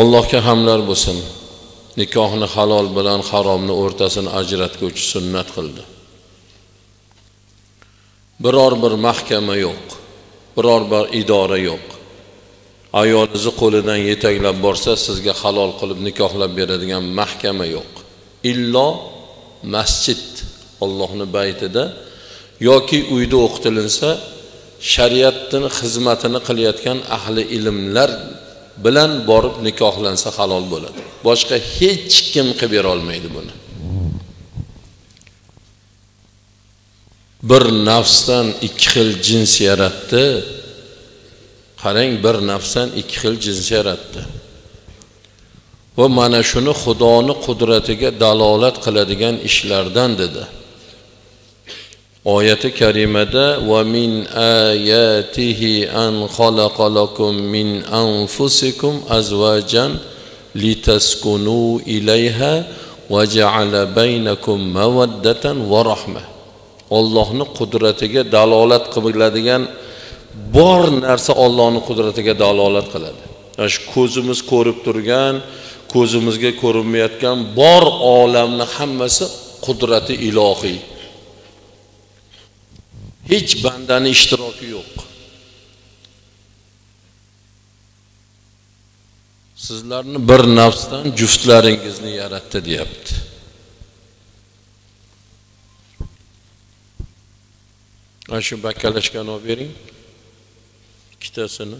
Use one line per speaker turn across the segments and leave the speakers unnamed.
allohga hamlar bo'lsin. Nikohni halol bilan haromni o'rtasini ajratguvchi sunnat qildi. Biror bir mahkama yo'q. Biror bir idora yo'q. Ayolingizni qo'lidan yetaklab borsa sizga halol qilib nikohlab beradigan mahkama yo'q. Illo masjid ollohni baytida yoki uyda o'qitilinsa shariatni xizmatini qilayotgan ahli ilmlar bilan borib nikohlansa halol bo'ladi. Boshqa hech kim qilib berolmaydi buni. Bir nafsdan ikki xil jins yaratdi. Qarang bir nafsdan ikki xil jins yaratdi. Va mana shuni xudoni qudratiga dalolat qiladigan ishlardan dedi. Oyati karimada va min ayatihi an xalaqa lakum min anfusikum azvajan litaskunu ilayha va ja'ala baynakum mawaddatan va rahma Allohning qudratiga dalolat qiladigan bor narsa Allohning qudratiga dalolat qiladi. Mana shu ko'zimiz ko'rib turgan, ko'zimizga ko'rinmayotgan bor olamni hammasi qudrati ilohiy. Hech bandani ishtiroki yo'q sizlarni bir nafsdan juftlaringizni yaratdi deyapti mana shu bakkalashkani olib bering ikkitasini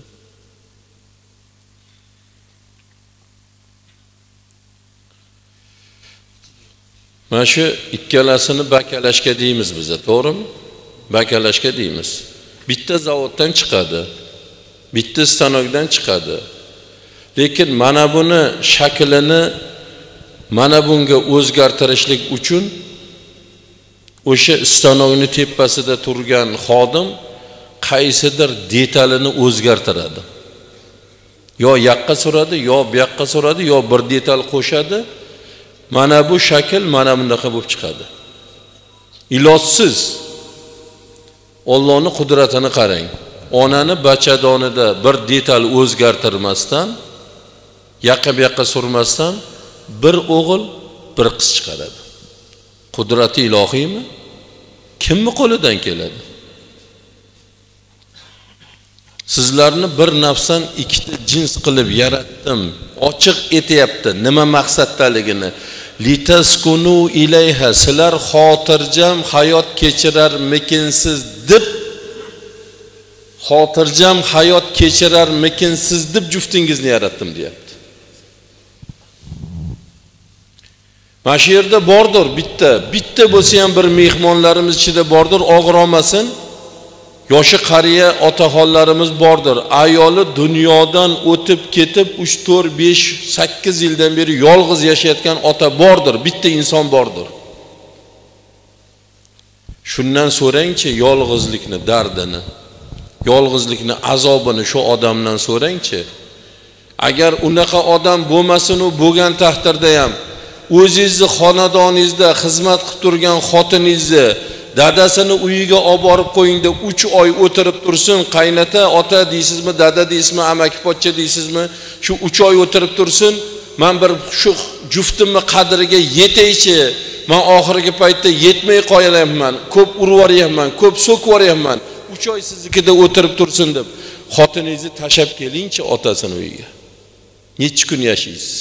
mana shu ikkalasini bakkalashga deymiz biza to'g'rimi bakalashga deymiz. Bitta zavoddan chiqadi bitta stanokdan chiqadi. Lekin mana buni shaklini mana bunga o'zgartirishlik uchun o'sha stanokni tepasida turgan xodim qaysidir detalini o'zgartiradi. Yo yoqqa suradi yo bu yoqqa suradi yo bir detal qo'shadi. Mana bu shakl mana bunaqa bo'lib chiqadi. Ilojsiz Allohning qudratini qarang. Onani bachadonida bir detal o'zgartirmasdan yoqqa bu yoqqa surmasdan bir o'g'il bir qiz chiqaradi. Qudrati ilohiymi? Kimni qo'lidan keladi? Sizlarni bir nafsdan ikkita jins qilib yaratdim ochiq etyapti. Nima maqsaddaligini? Litaskunu ilayha sizlar xotirjam hayot kechirarmikinsiz deb xotirjam hayot kechirarmikinsiz deb juftingizni yaratdim deyapti mana shu yerda bordir bitta. Bitta bo'lsa ham bir mehmonlarimiz ichida bordir og'ir olmasin. Yoshi qariya otaxonlarimiz bordir. Ayoli dunyodan o'tib ketib uch to'rt besh sakkiz yildan beri yolg'iz yashayotgan ota bordir bitta inson bordir. Shundan so'rangchi yolg'izlikni dardini yolg'izlikni azobini shu odamdan so'rangchi. Agar unaqa odam bo'lmasinu bo'lgan taqdirda ham o'zingizni xonadoningizda xizmat qilib turgan xotiningizni dadasini uyiga olib borib qo'yingda uch oy o'tirib tursin qaynota ota deysizmi dada deysizmi amaki pochcha deysizmi shu uch oy o'tirib tursin. Man bir shu juftimni qadriga yetaychi man oxirgi paytda yetmay qolyapman ko'p urib yuboryapman ko'p so'kib yuboryapman. Uch oy siznikida o'tirib tursin deb. Xotiningizni tashlab kelingchi otasini uyiga. Nechi kun yashaysiz?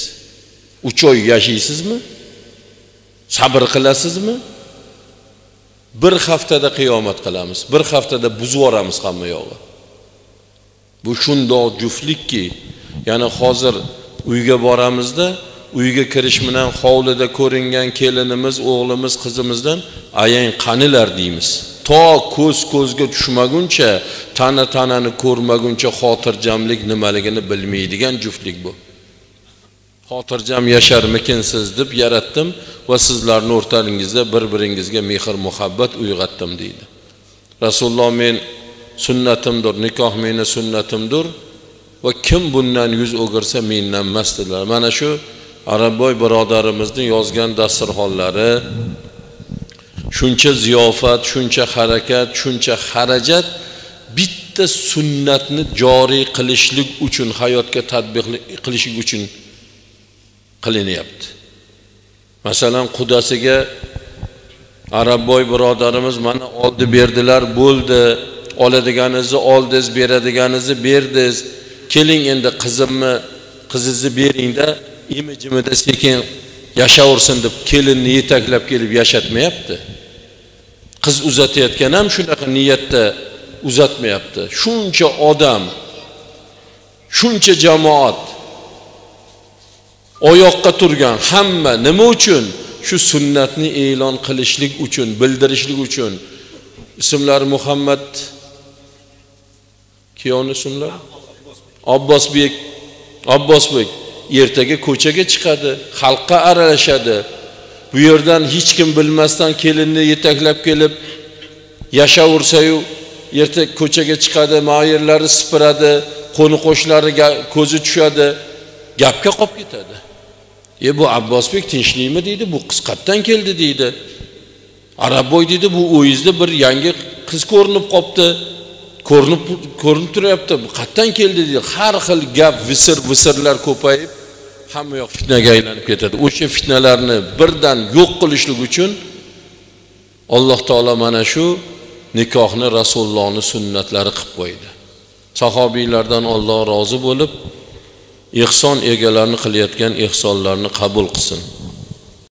Uch oy yashaysizmi? Sabr qilasizmi? Bir haftada qiyomat qilamiz bir haftada buzib yuboramiz hamma yog'i. Bu shundoq juftlikki ya'ni hozir uyga boramizda uyga kirish bilan hovlida ko'ringan kelinimiz o'g'limiz qizimizdan ayang qanilar deymiz. To ko'z ko'zga tushmaguncha tana tanani ko'rmaguncha xotirjamlik nimaligini bilmaydigan juftlik bu. Xotirjam yasharmikinsiz deb yaratdim va sizlarni o'rtalaringizda bir biringizga mehr muhabbat uyg'otdim deydi. Rasululloh men sunnatimdir nikoh meni sunnatimdir va kim bundan yuz o'girsa mendan emas dedilar. Mana shu arabboy birodarimizni yozgan dasturxonlari shuncha ziyofat shuncha harakat shuncha xarajat bitta sunnatni joriy qilishlik uchun hayotga tadbiq qilishlik uchun qilinyapti. Masalan qudasiga arabboy birodarimiz mana oldi berdilar bo'ldi. Oladiganingizni oldingiz beradiganingizni berdingiz keling endi qizimni qizingizni beringda imijimida sekin yashaversin deb kelinni yetaklab kelib yashatmayapti. Qiz uzatayotgan ham shunaqa niyatda uzatmayapti. Shuncha odam shuncha jamoat oyoqqa turgan hamma nima uchun? Shu sunnatni e'lon qilishlik uchun bildirishlik uchun. Ismlari muhammad. Kuyovni ismlari? Abbosbek abbosbek ertaga ko'chaga chiqadi xalqqa aralashadi. Bu yerdan hech kim bilmasdan kelinni yetaklab kelib yashaversayu erta ko'chaga chiqadi mayerlari sipiradi qo'ni qo'shnilariga ko'zi tushadi. Gapga qolib ketadi. E bu abbosbek tinchlikmi deydi bu qiz qayerdan keldi deydi. Arabboy deydi bu uyingizda bir yangi qiz ko'rinib qolibdi ko'rinib ko'rinib turyapti bu qayerdan keldi deydi. Har xil gap visir visirlar ko'payib hamma yoq fitnaga aylanib ketadi. O'sha fitnalarni birdan yo'q qilishlik uchun alloh taolo mana shu nikohni rasulullohni sunnatlari qilib qo'ydi. Sahobiylardan olloh rozi bo'lib ehson egalarini qilayotgan ehsonlarni qabul qilsin.